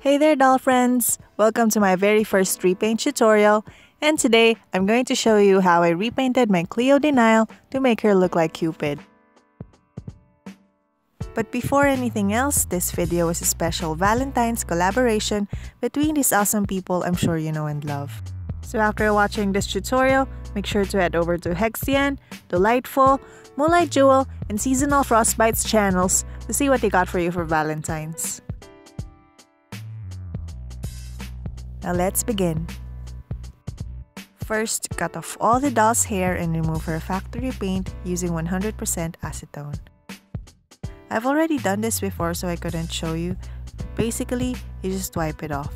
Hey there doll friends! Welcome to my very first repaint tutorial and today I'm going to show you how I repainted my Cleo de Nile to make her look like Cupid. But before anything else, this video is a special Valentine's collaboration between these awesome people I'm sure you know and love. So after watching this tutorial, make sure to head over to Hextian, Dollightful, Moonlight Jewel, and Seasonal Frostbites channels to see what they got for you for Valentine's. Now let's begin. First, cut off all the doll's hair and remove her factory paint using 100% acetone. I've already done this before so I couldn't show you. Basically, you just wipe it off.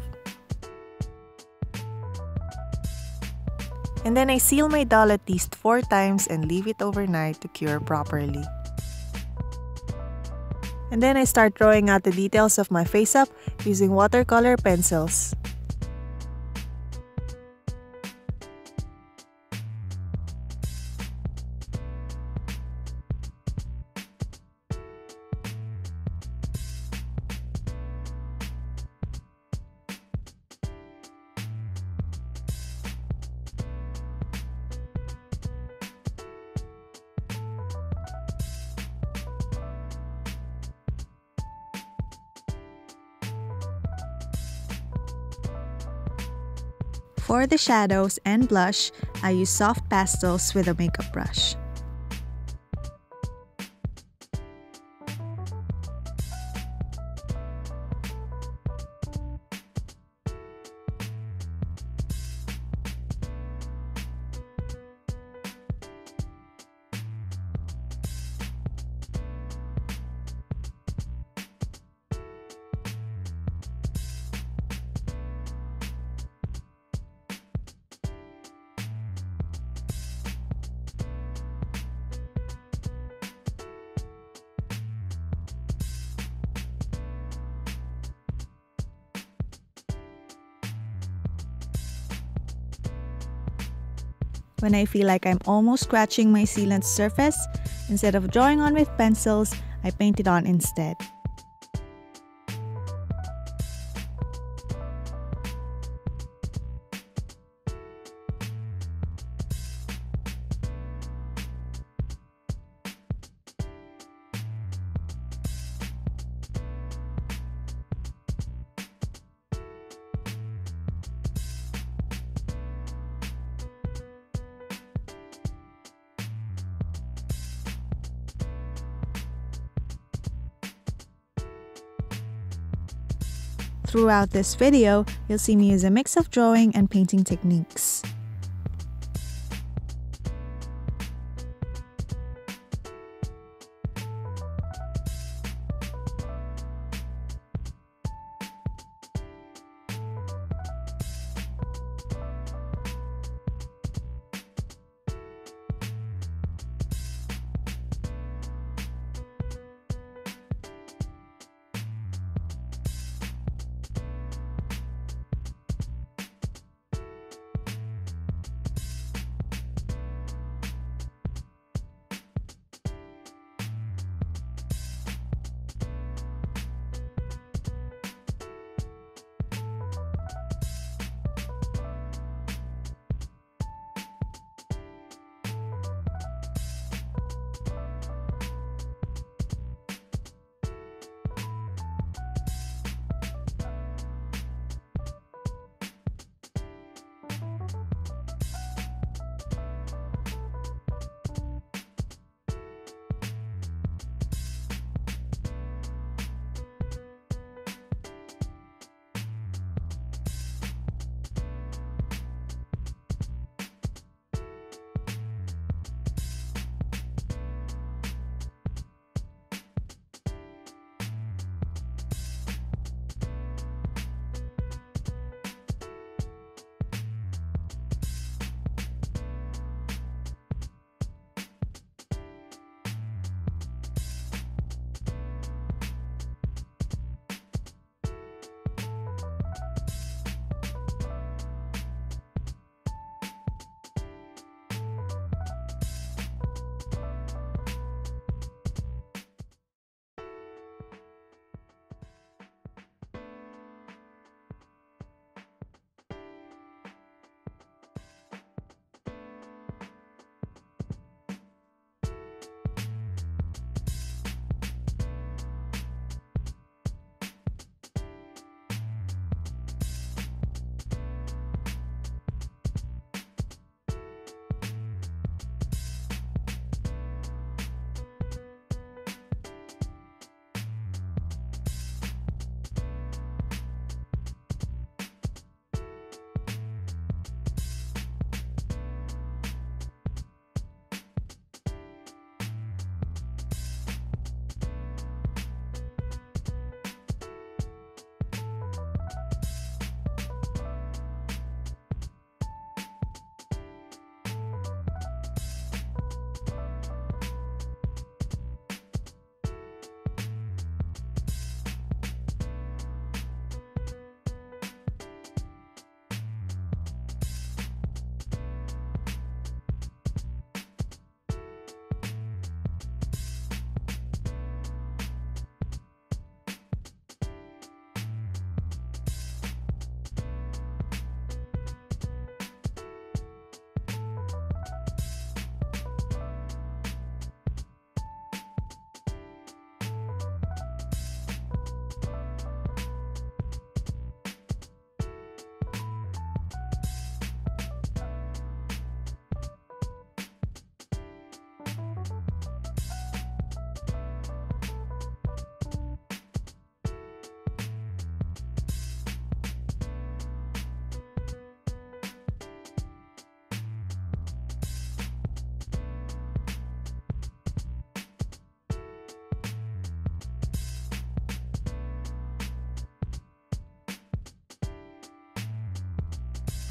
And then I seal my doll at least 4 times and leave it overnight to cure properly. And then I start drawing out the details of my face up using watercolor pencils. For the shadows and blush, I use soft pastels with a makeup brush. When I feel like I'm almost scratching my sealant surface, instead of drawing on with pencils, I paint it on instead. Throughout this video, you'll see me use a mix of drawing and painting techniques.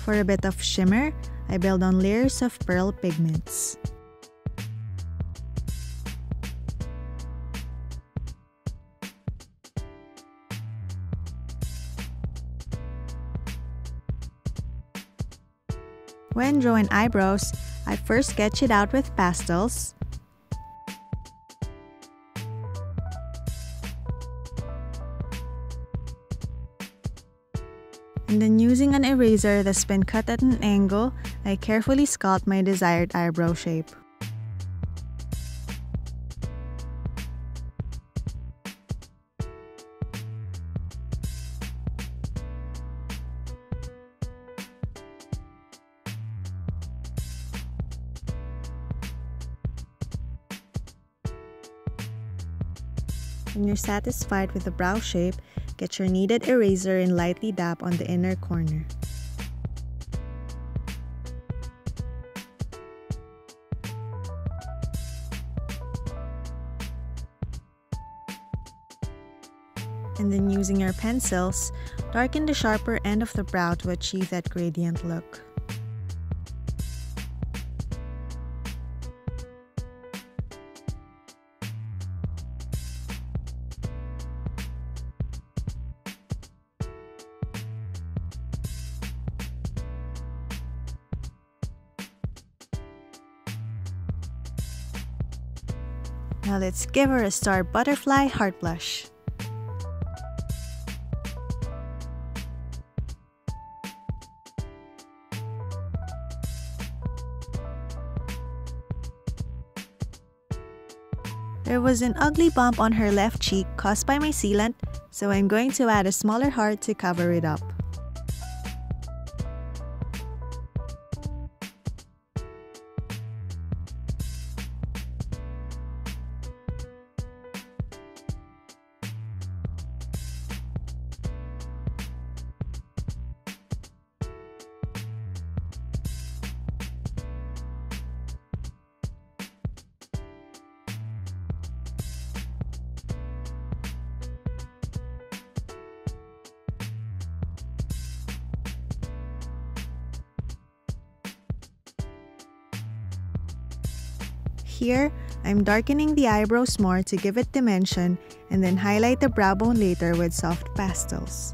For a bit of shimmer, I build on layers of pearl pigments. When drawing eyebrows, I first sketch it out with pastels. Using an eraser that's been cut at an angle, I carefully sculpt my desired eyebrow shape. When you're satisfied with the brow shape, get your kneaded eraser and lightly dab on the inner corner. And then using your pencils, darken the sharper end of the brow to achieve that gradient look. Now let's give her a star butterfly heart blush. There was an ugly bump on her left cheek caused by my sealant, so I'm going to add a smaller heart to cover it up. Here, I'm darkening the eyebrows more to give it dimension and then highlight the brow bone later with soft pastels.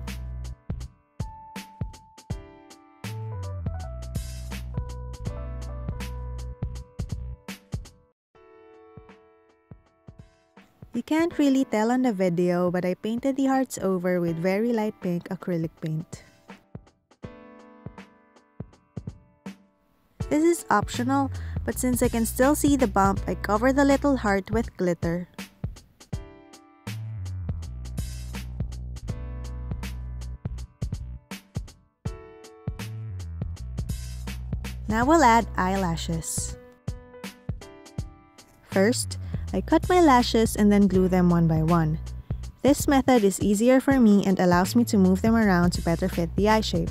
You can't really tell on the video but I painted the hearts over with very light pink acrylic paint. This is optional, but since I can still see the bump, I cover the little heart with glitter. Now we'll add eyelashes. First, I cut my lashes and then glue them one by one. This method is easier for me and allows me to move them around to better fit the eye shape.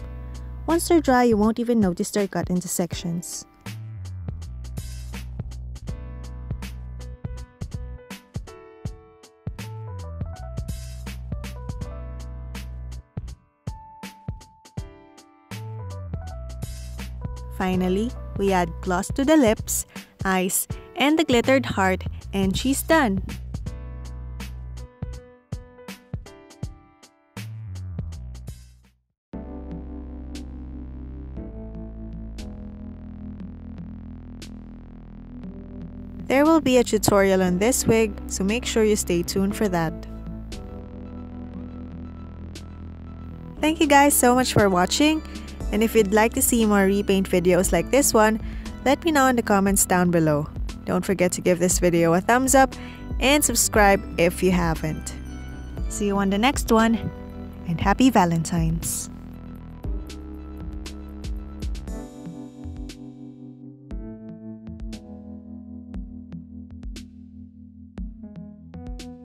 Once they're dry, you won't even notice they're cut into sections. Finally, we add gloss to the lips, eyes, and the glittered heart, and she's done! There will be a tutorial on this wig, so make sure you stay tuned for that. Thank you guys so much for watching, and if you'd like to see more repaint videos like this one, let me know in the comments down below. Don't forget to give this video a thumbs up and subscribe if you haven't. See you on the next one, and happy Valentine's!